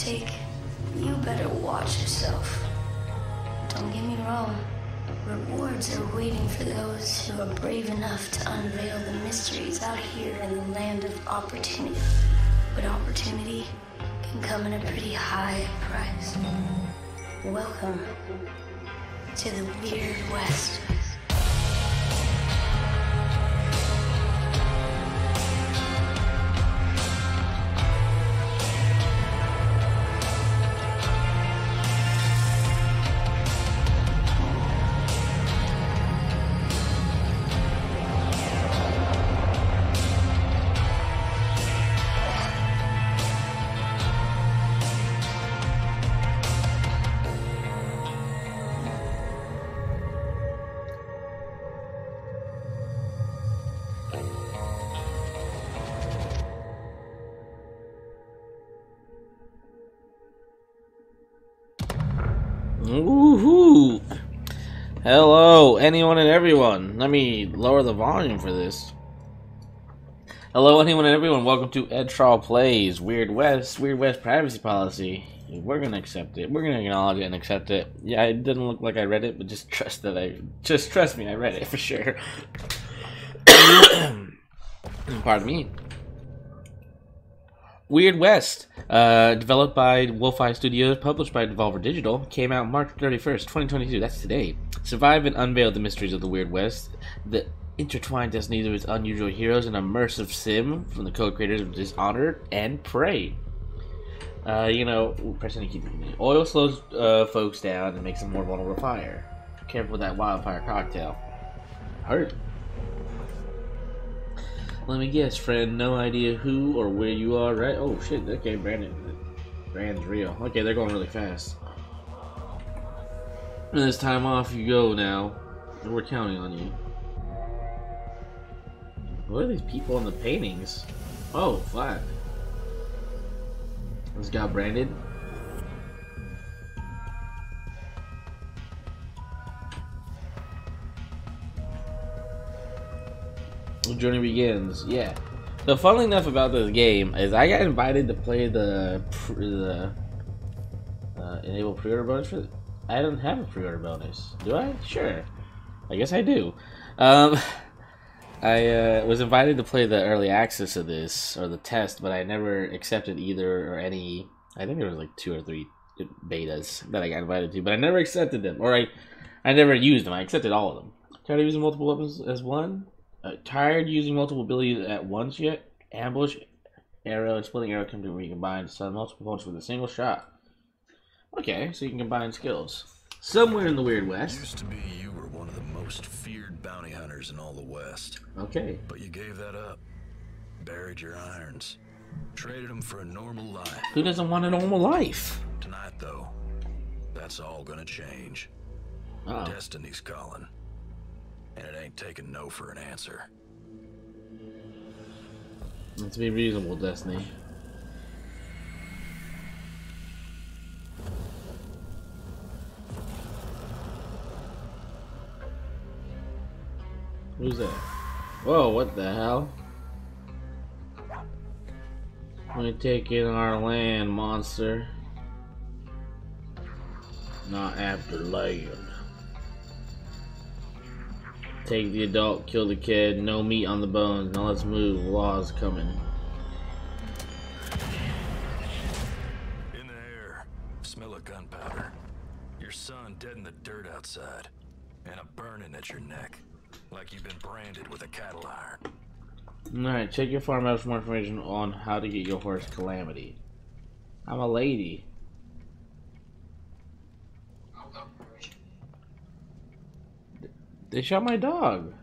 take, you better watch yourself. Don't get me wrong. Rewards are waiting for those who are brave enough to unveil the mysteries out here in the land of opportunity. But opportunity can come at a pretty high price. Welcome to the Weird West. Woohoo! Hello, anyone and everyone. Let me lower the volume for this. Hello, anyone and everyone. Welcome to Edtrawl Plays Weird West, Weird West Privacy Policy. We're gonna accept it. We're gonna acknowledge it and accept it. Yeah, it didn't look like I read it, but just trust that I just trust me. I read it for sure. Pardon me. Weird West, uh, developed by Wolfeye Studios, published by Devolver Digital, came out March 31st, 2022. That's today. Survive and unveil the mysteries of the Weird West, the intertwined destinies of its unusual heroes, an immersive sim from the co-creators of Dishonored and Prey. Uh, you know, pressing keep oil slows uh, folks down and makes them more vulnerable to fire. Careful with that wildfire cocktail. Hurt. Let me guess, friend. No idea who or where you are, right? Oh shit, okay, Brandon. Brand's real. Okay, they're going really fast. And this time off you go now. We're counting on you. What are these people in the paintings? Oh, fuck. This got branded. The journey begins. Yeah. So, funnily enough about this game is I got invited to play the the uh, enable pre-order bonus for. I don't have a pre-order bonus, do I? Sure. I guess I do. Um, I uh, was invited to play the early access of this or the test, but I never accepted either or any. I think there was like two or three betas that I got invited to, but I never accepted them, or I, I never used them. I accepted all of them. Tired of use multiple weapons as one? Uh, tired using multiple abilities at once yet? Ambush, arrow, and splitting arrow can be recombined to stun multiple opponents with a single shot. Okay, so you can combine skills. Somewhere in the Weird West. Used to be you were one of the most feared bounty hunters in all the West. Okay. But you gave that up. Buried your irons. Traded them for a normal life. Who doesn't want a normal life? Tonight, though, that's all gonna change. Uh oh. Destiny's calling. And it ain't taking no for an answer. Let's be reasonable, Destiny. Who's that? Whoa, what the hell? We take in our land, monster. Not after land. Take the adult, kill the kid, no meat on the bones. Now let's move. Law's coming. In the air, smell of gunpowder. Your son dead in the dirt outside. And a burning at your neck. Like you've been branded with a cattle iron. Alright, check your farmhouse for more information on how to get your horse Calamity. I'm a lady. They shot my dog.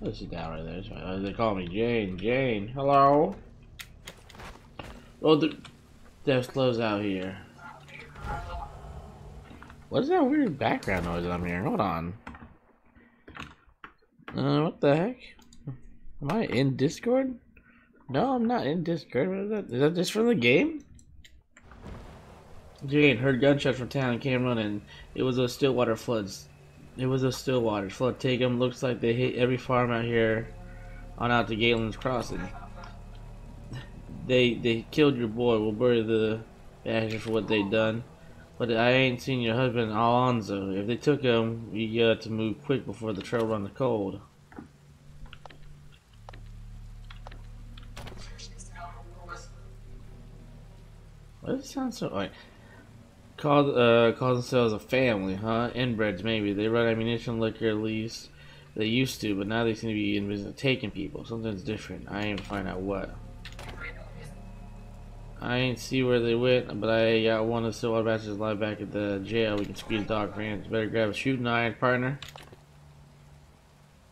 Let's sit down right there. They call me Jane. Jane, hello. Oh, the, clothes out here. What is that weird background noise that I'm hearing? Hold on. Uh, what the heck? Am I in Discord? No, I'm not in Discord. Is that? Is that just from the game? Jane heard gunshots from town and came running. It was a Stillwater floods. It was a Stillwater flood. Take them. Looks like they hit every farm out here on out to Galen's Crossing. They they killed your boy. We'll bury the ashes for what they done. But I ain't seen your husband Alonzo. If they took him, you got to move quick before the trail run the cold. Why does it sound so like? Call uh call themselves a family, huh? Inbreds maybe. They run ammunition, liquor, at least they used to, but now they seem to be in business taking people. Something's different. I ain't find out what. I ain't see where they went, but I got one of the silver batches alive back at the jail. We can squeeze dog friends. Better grab a shooting iron, partner.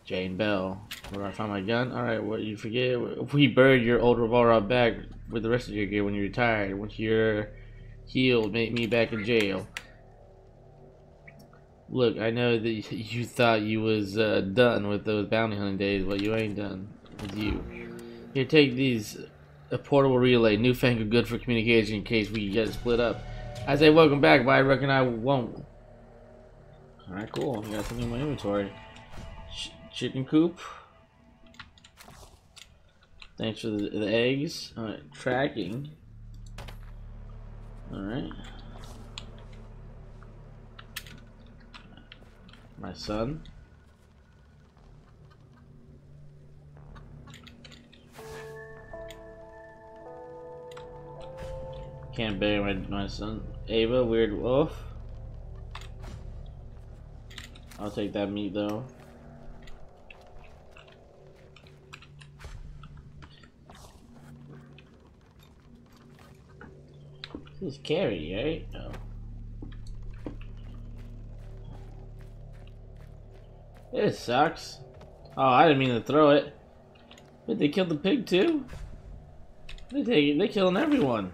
Jane Bell. Where I find my gun? Alright, what you forget? We buried your old revolver out back with the rest of your gear when you retired. Once you're healed, meet me back in jail. Look, I know that you thought you was uh, done with those bounty hunting days, but you ain't done with you. Here, take these. A portable relay, newfangled good for communication in case we get split up. I say welcome back, but I reckon I won't. Alright, cool. I got something in my inventory. Ch chicken coop. Thanks for the, the eggs. Alright, tracking. Alright. My son. Can't bury my, my son. Ava, weird wolf. I'll take that meat though. This is Carrie, right? This sucks. Oh, I didn't mean to throw it. But they killed the pig too? They take they killing everyone.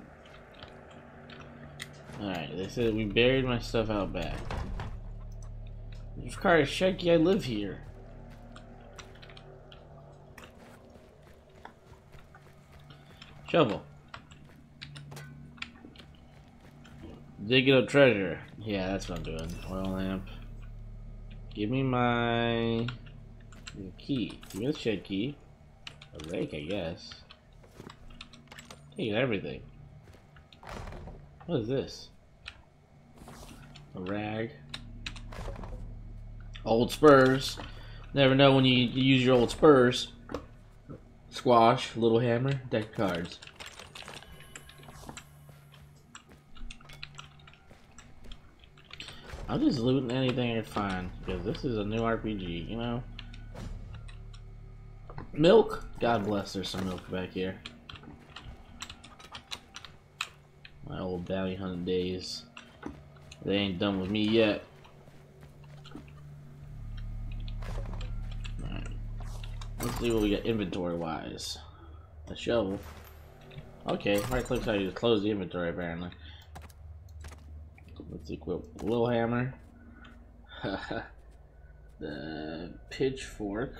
Alright, they said we buried my stuff out back. Course, Shaky, I live here. Shovel. Digging up treasure. Yeah, that's what I'm doing. Oil lamp. Give me my key. Give me the shed key. A rake, I guess. Taking everything. What is this? A rag. Old spurs. Never know when you use your old spurs. Squash, little hammer, deck cards. I'm just looting anything I find because this is a new RPG, you know. Milk. God bless. There's some milk back here. My old bounty hunting days. They ain't done with me yet. Alright. Let's see what we got inventory wise. A shovel. Okay, right click how you close the inventory apparently. Let's equip little hammer. the pitchfork.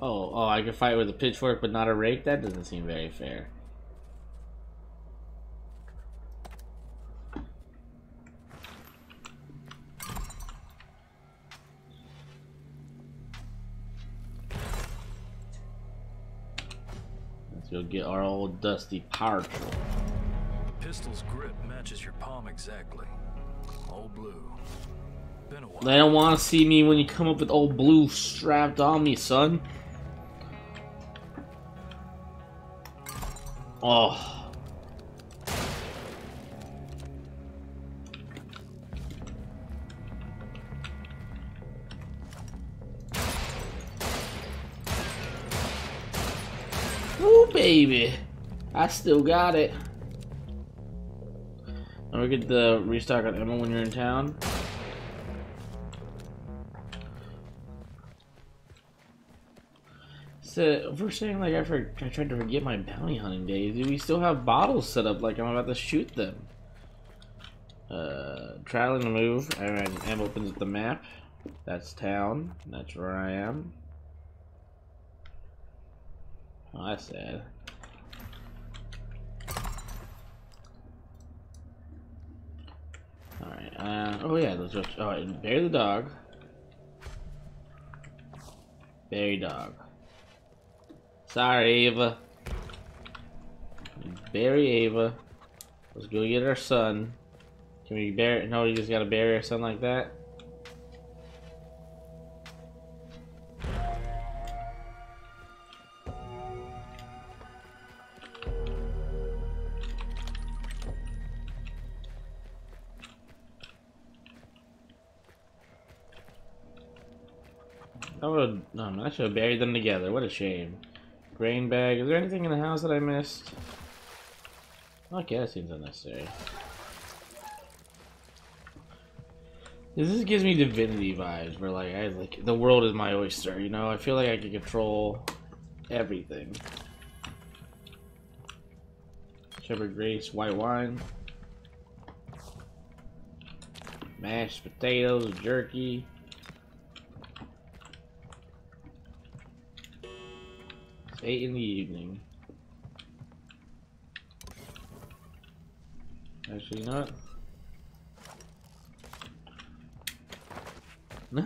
Oh, oh, I can fight with a pitchfork but not a rake? That doesn't seem very fair. Let's go get our old dusty power tool. Pistol's grip matches your palm exactly. Old blue. They don't want to see me when you come up with old blue strapped on me, son. Oh. Ooh, baby. I still got it. And we get the restock on ammo when you're in town. So we're saying like I tried to forget my bounty hunting days, do we still have bottles set up like I'm about to shoot them? Uh, traveling the move. Alright, M opens up the map. That's town. That's where I am. Oh, that's sad. Alright, uh, oh yeah, let's just, alright, bury the dog. Bury dog. Sorry, Ava. Bury Ava. Let's go get our son. Can we bury, no, you just gotta bury our son like that? I would no, I should have buried them together. What a shame. Grain bag. Is there anything in the house that I missed? Okay, that seems unnecessary. This gives me divinity vibes, where like I like the world is my oyster. You know, I feel like I can control everything. Shepherd Grace, white wine, mashed potatoes, jerky. Eight in the evening. Actually, not.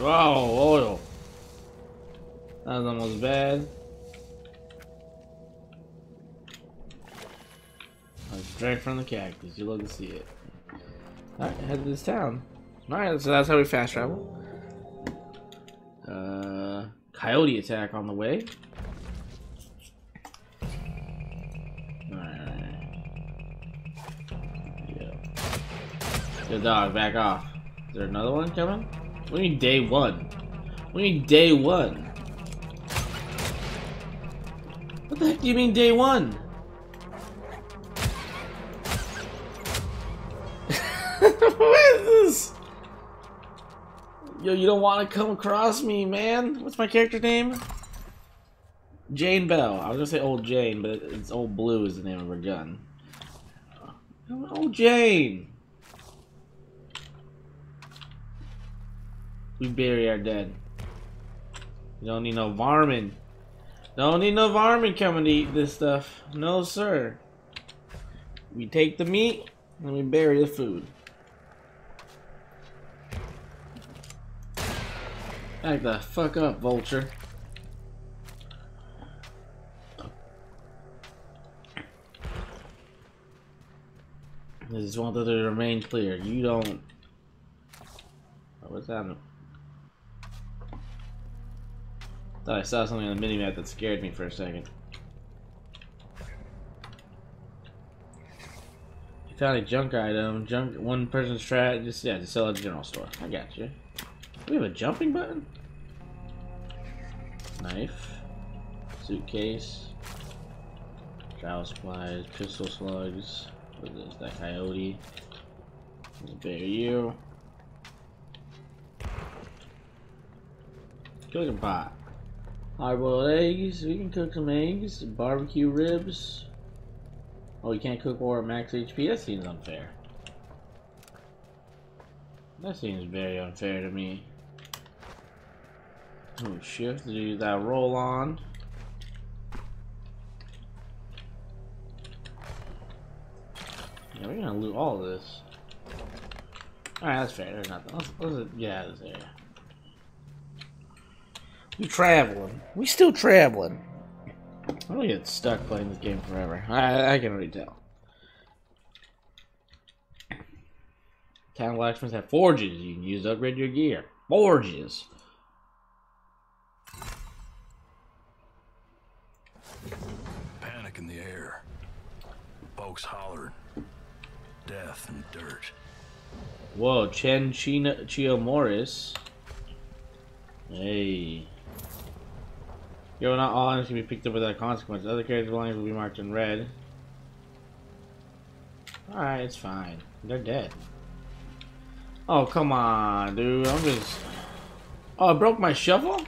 wow, oil. That was almost bad. Straight from the cactus. You love to see it. Alright, head to this town. Alright, so that's how we fast travel. Uh, coyote attack on the way. Good dog, back off. Is there another one coming? You mean day one? You mean day one? What the heck do you mean day one? Yo, you don't want to come across me, man. What's my character name? Jane Bell. I was gonna say Old Jane, but it's Old Blue is the name of her gun. Old Jane. We bury our dead. You don't need no varmint. Don't need no varmint coming to eat this stuff. No, sir. We take the meat and we bury the food. Back the fuck up, vulture. I just want that to remain clear. You don't. what's happening? Thought I saw something on the minimap that scared me for a second. You found a junk item, junk one person's trash. Just yeah, just sell at the general store. I got you. We have a jumping button? Knife. Suitcase. Travel supplies, pistol slugs. What is this? That coyote. Bear you. Cooking pot. Hard-boiled eggs. We can cook some eggs. Barbecue ribs. Oh, you can't cook more max HP? That seems unfair. That seems very unfair to me. Shift to do that roll on. Yeah, we're gonna loot all of this. Alright, that's fair. There's nothing. Let's, let's get out of this. We traveling. We still traveling. I'm gonna get stuck playing this game forever. I, I can already tell. Town blacksmiths have forges you can use to upgrade your gear. Forges. Folks hollering. Death and dirt. Whoa, Chen Chino Chio Morris. Hey. Yo, not all items can be picked up without consequence. Other characters' belongings will be marked in red. Alright, it's fine. They're dead. Oh, come on, dude. I'm just... Oh, I broke my shovel?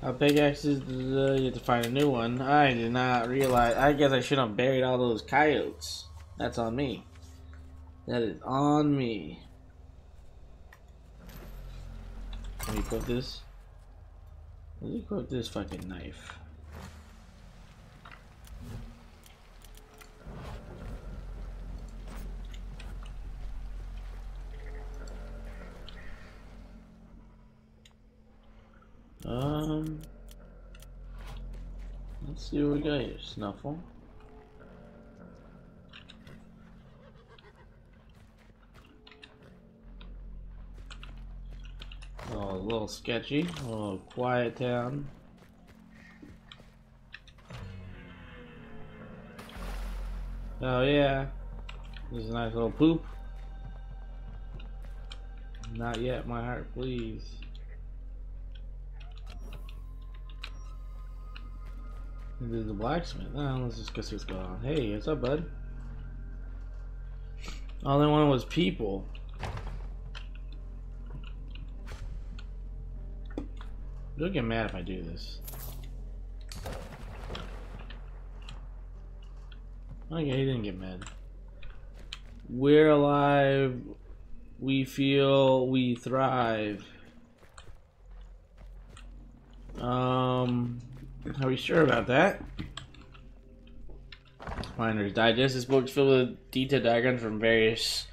A pickaxe is you have to find a new one. I did not realize. I guess I should have buried all those coyotes. That's on me. That is on me. Let me equip this. Let me equip this fucking knife. Um, let's see what we got here. Snuffle. Oh, a little sketchy. A little quiet town. Oh yeah. This is a nice little poop. Not yet, my heart, please. Is the blacksmith. Oh, let's just go see what's going on. Hey, what's up, bud? All they wanted was people. You'll get mad if I do this. Okay, he didn't get mad. We're alive. We feel we thrive. Um, are we sure about that? Miner's Digest. This book's filled with detailed diagrams from various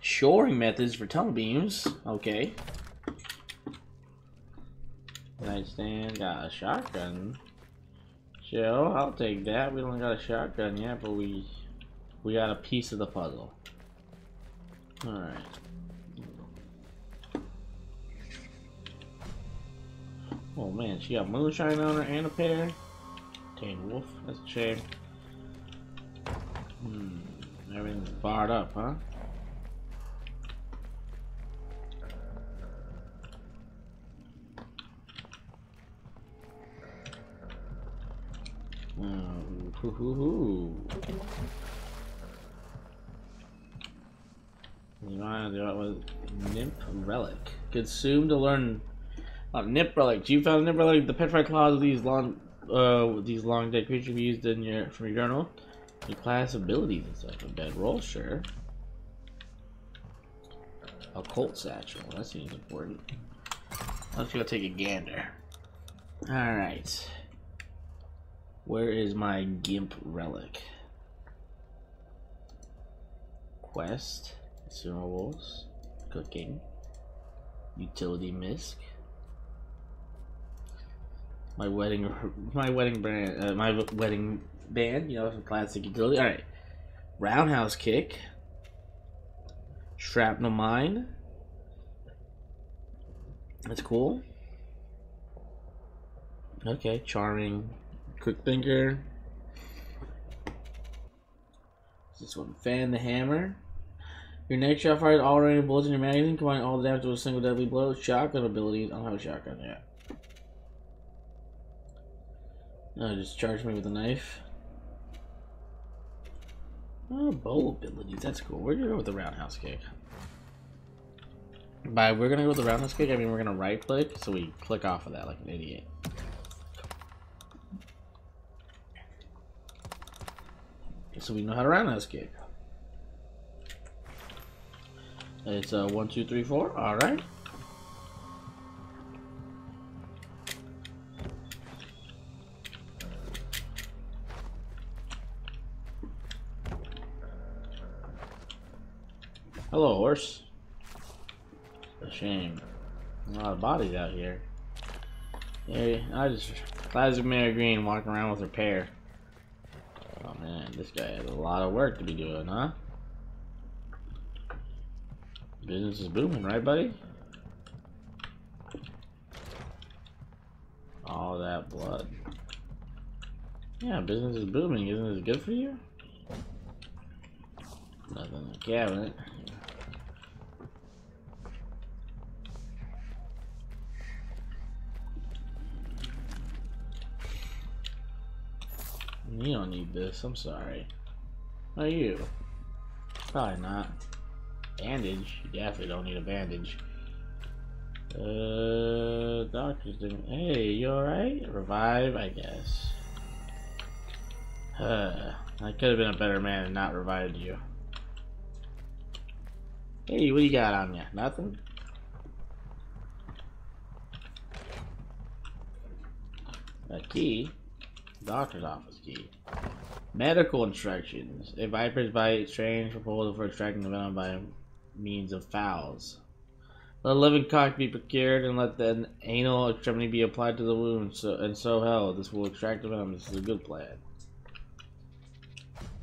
shoring methods for tunnel beams. Okay. Nightstand, got a shotgun. Joe, I'll take that. We don't got a shotgun yet, but we we got a piece of the puzzle. Alright. Oh man, she got moonshine on her and a pair. Tame wolf, that's a shame. Hmm, everything's barred up, huh? Hoo hoo hoo. Nimp relic. Consume to learn. Uh, Nimp relic. You found a Nimp relic. The petrified claws of these long, uh, these long dead creatures be used in your from your journal. Your class abilities and stuff. A bedroll, sure. Occult satchel. That seems important. Let's go take a gander. All right. Where is my Nimp relic? Quest, consumables, cooking, utility misc. My wedding, my wedding brand, uh, my wedding band. You know, some classic utility. All right, roundhouse kick, shrapnel mine. That's cool. Okay, charming Quick thinker. This one, fan the hammer. Your next shot fires all random bullets in your magazine, combine all the damage to a single deadly blow. Shotgun abilities. I don't have a shotgun yet. No, just charge me with a knife. Oh, bow abilities. That's cool. We're gonna go with the roundhouse kick. By we're gonna go with the roundhouse kick, I mean we're gonna right click, so we click off of that like an idiot. So we know how to roundhouse kick. It's a uh, one, two, three, four. All right. Horse. A shame. A lot of bodies out here. Yeah, I just classic Mary Green walking around with her pair. Oh man, this guy has a lot of work to be doing, huh? Business is booming, right, buddy? All that blood. Yeah, business is booming. Isn't this good for you? Nothing in the cabinet. You don't need this. I'm sorry. Are you? Probably not. Bandage? You definitely don't need a bandage. Uh, doctor's doing. Hey, you alright? Revive, I guess. Uh, I could have been a better man and not revived you. Hey, what you got on you? Nothing? A key? Doctor's office key. Medical instructions. A viper's bite, strange proposal for extracting the venom by means of fowls. Let a living cock be procured and let the anal extremity be applied to the wound, so, and so held. This will extract the venom. This is a good plan.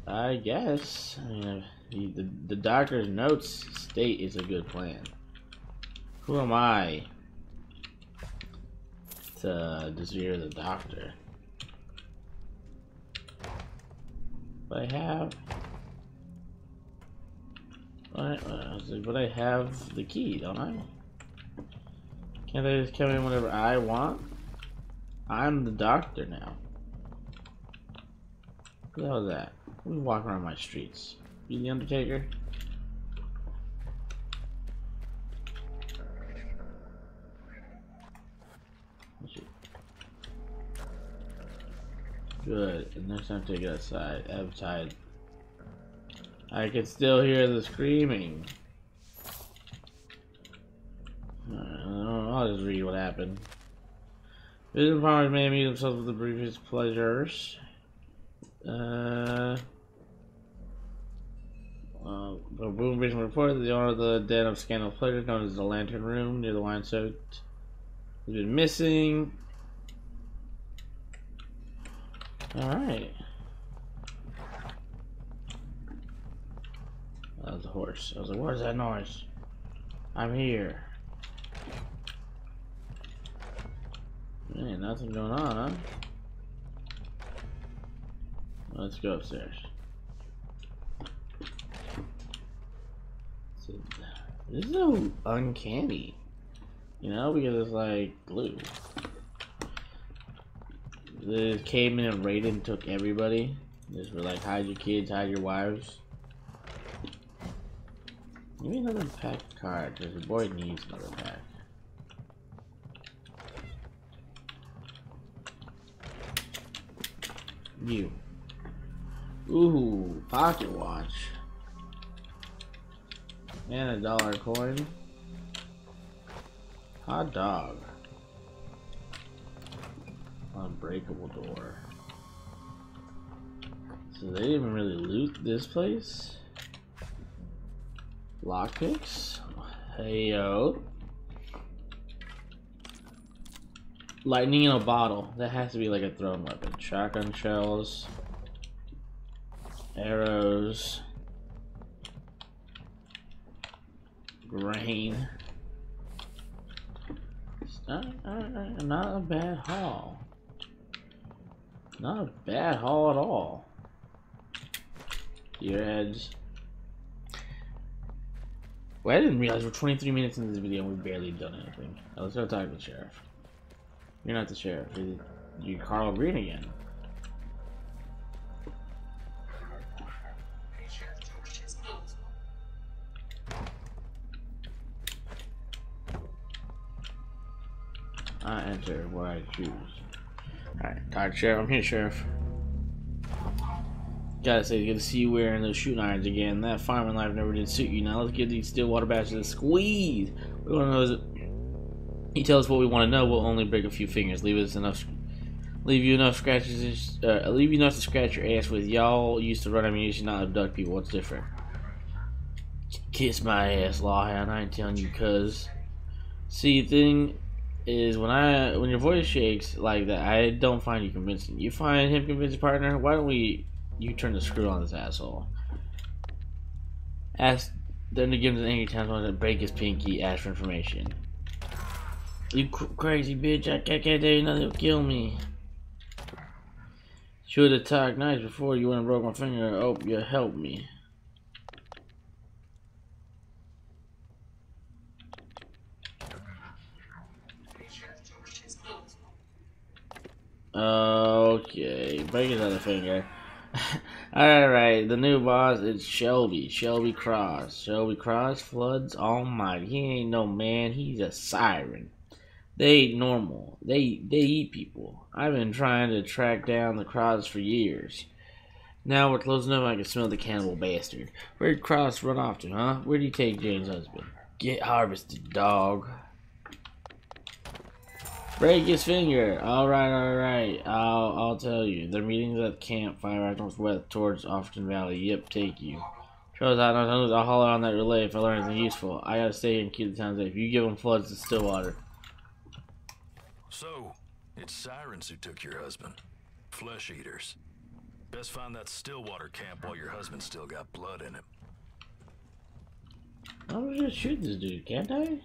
I guess. I mean, the, the, the doctor's notes state it's a good plan. Who am I to desire the doctor? But I have. But, uh, but I have the key, don't I? Can't I just come in whenever I want? I'm the doctor now. What the hell is that? Who's walking around my streets? You the Undertaker? Good. And next time take it outside. Outside. I can still hear the screaming. I'll just read what happened. Vision Farmers may amuse themselves with the briefest pleasures. Uh, uh, Boom Vision reported that the owner of the den of scandal pleasures, known as the Lantern Room near the wine soaked, has been missing. Alright. That was a horse. I was like, what is that noise? I'm here. Man, nothing going on, huh? Let's go upstairs. This is so uncanny. You know, because it's like glue. The came in and raided and took everybody. Just were like, hide your kids, hide your wives. Give me another pack card, because the boy needs another pack. You. Ooh, pocket watch. And a dollar coin. Hot dog. Unbreakable door. So they didn't really loot this place? Lockpicks? Hey yo. Lightning in a bottle. That has to be like a thrown weapon. Shotgun shells. Arrows. Grain. Not, not a bad haul. Not a bad haul at all. Your heads. Well, I didn't realize we're 23 minutes into this video and we've barely done anything. Now let's go talk to the sheriff. You're not the sheriff. You're Carl Green again. I enter where I choose. Alright, talk Sheriff. I'm here, Sheriff. Gotta say, good to see you wearing those shooting irons again. That fireman life never did suit you. Now let's give these Stillwater bastards a squeeze. We want to know is it you tell us what we want to know, we'll only break a few fingers. Leave us enough, leave you enough scratches, uh, leave you enough to scratch your ass with. Y'all used to run ammunition, not abduct people. What's different? Kiss my ass, lawhound. I ain't telling you, cuz. See, thing is, when I when your voice shakes like that, I don't find you convincing. You find him convincing, partner. Why don't we? You turn the screw on this asshole. Ask them to give him an angry times to break his pinky. Ask for information. You crazy bitch, I can't, can't tell you nothing will kill me. Should have talked nice before you went and broke my finger. Hope you help me. Okay, break his other finger. Alright, the new boss is Shelby. Shelby Cross. Shelby Cross floods almighty. He ain't no man, he's a siren. They ain't normal. They they eat people. I've been trying to track down the Cross for years. Now we're close enough I can smell the cannibal bastard. Where'd Cross run off to, huh? Where'd he take Jane's husband? Get harvested, dog. Break his finger. All right, all right. I'll I'll tell you. The meeting's at camp five hours northwest towards Offerton Valley. Yep, take you. Shows out no I'll holler on that relay if I learn anything useful. I gotta stay here and keep the town safe. You give them floods to Stillwater. So, it's sirens who took your husband. Flesh eaters. Best find that Stillwater camp while your husband still got blood in him. I'm just shoot this dude, can't I?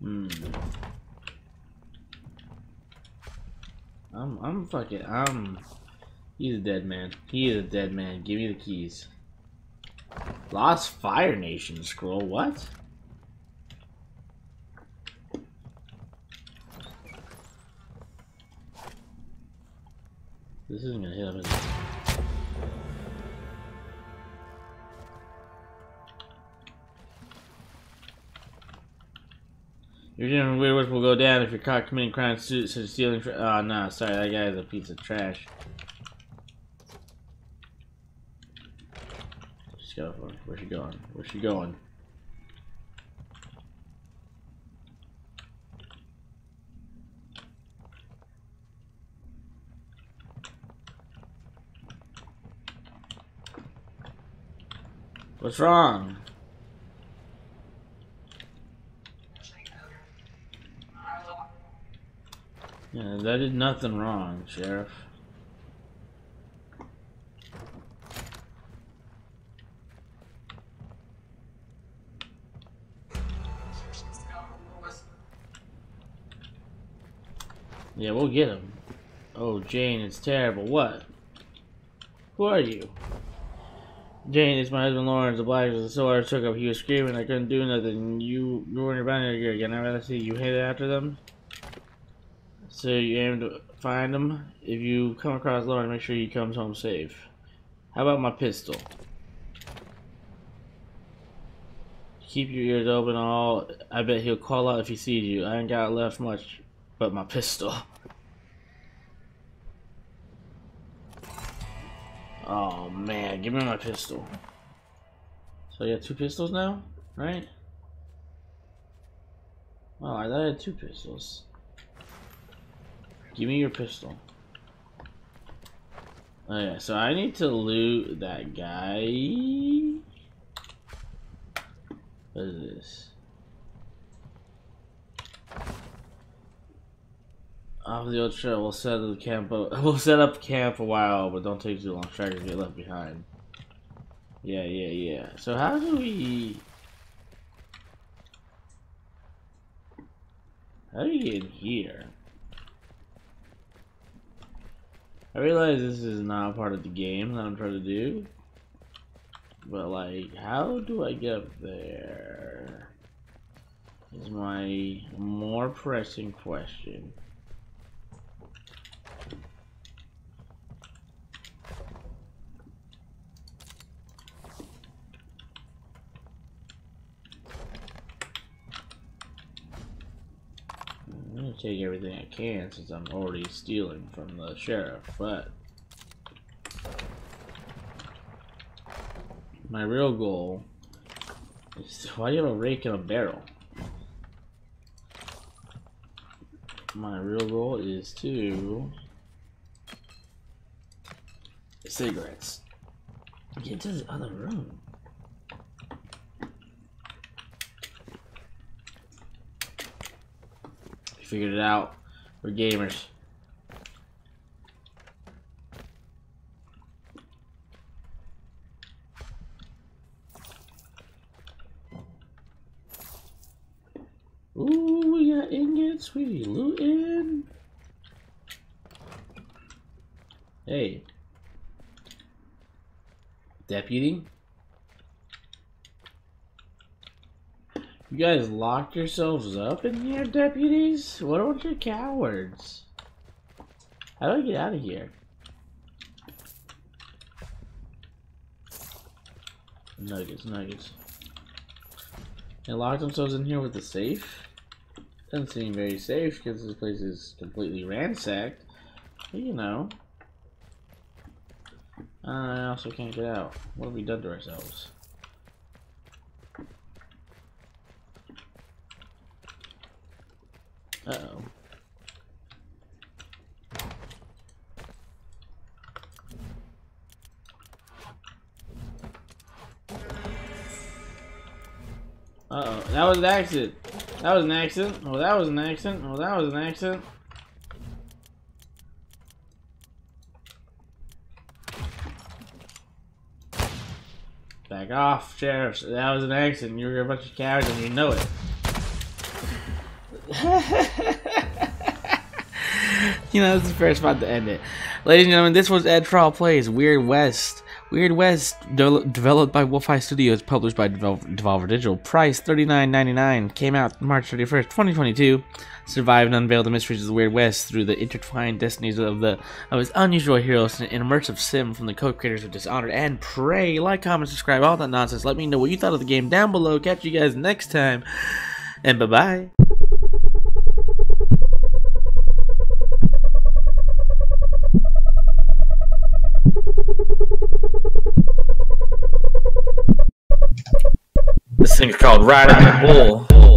Hmm. I'm I'm fucking I'm he's a dead man. He is a dead man. Give me the keys. Lost Fire Nation scroll, what? This isn't gonna hit him, Your general weird will go down if you're caught committing crimes such as stealing. Oh no, sorry, that guy is a piece of trash. Just go for Where's she going? Where's she going? What's wrong? Yeah, that did nothing wrong, Sheriff. Yeah, we'll get him. Oh, Jane, it's terrible. What? Who are you? Jane, it's my husband Lawrence. The black was so I took up. He was screaming. I couldn't do nothing. You, you were in your boundary again. I'd rather see you headed after them. So you aim to find him. If you come across Lawrence, make sure he comes home safe. How about my pistol? Keep your ears open all. I bet he'll call out if he sees you. I ain't got left much but my pistol. Oh man, give me my pistol. So I got two pistols now, right? Oh, I thought I had two pistols. Give me your pistol. Okay, so I need to loot that guy. What is this? Off the old trail, we'll set up camp. We'll set up camp for a while, but don't take too long. Trackers get left behind. Yeah, yeah, yeah. So how do we? How do you get in here? I realize this is not part of the game that I'm trying to do. But like, how do I get up there? Is my more pressing question. I'm gonna take everything I can since I'm already stealing from the sheriff, but my real goal is why do you have a rake and a barrel? My real goal is to cigarettes. Get to the other room. Figured it out. We're gamers. Ooh, we got ingots. We looting. Hey. Deputy? You guys locked yourselves up in here, deputies? What a bunch of cowards. How do I get out of here? Nuggets, nuggets. They locked themselves in here with the safe? Doesn't seem very safe because this place is completely ransacked. But you know. Uh, I also can't get out. What have we done to ourselves? Uh-oh. Uh-oh. That was an accident. That was an accident. Oh, that was an accident. Oh, that was an accident. Back off, sheriffs. That was an accident. You were a bunch of cowards and you know it. you know, this is the first spot to end it. Ladies and gentlemen, this was Edtrawl Plays Weird West. Weird West, de developed by Wolfeye Studios, published by Devolver, Devolver Digital. Price $39.99. Came out March 31st, 2022. Survived and unveiled the mysteries of the Weird West through the intertwined destinies of the of his unusual heroes in an immersive sim from the co-creators of Dishonored and Prey. Like, comment, subscribe, all that nonsense. Let me know what you thought of the game down below. Catch you guys next time. And bye-bye. This thing is called Riding the Bull.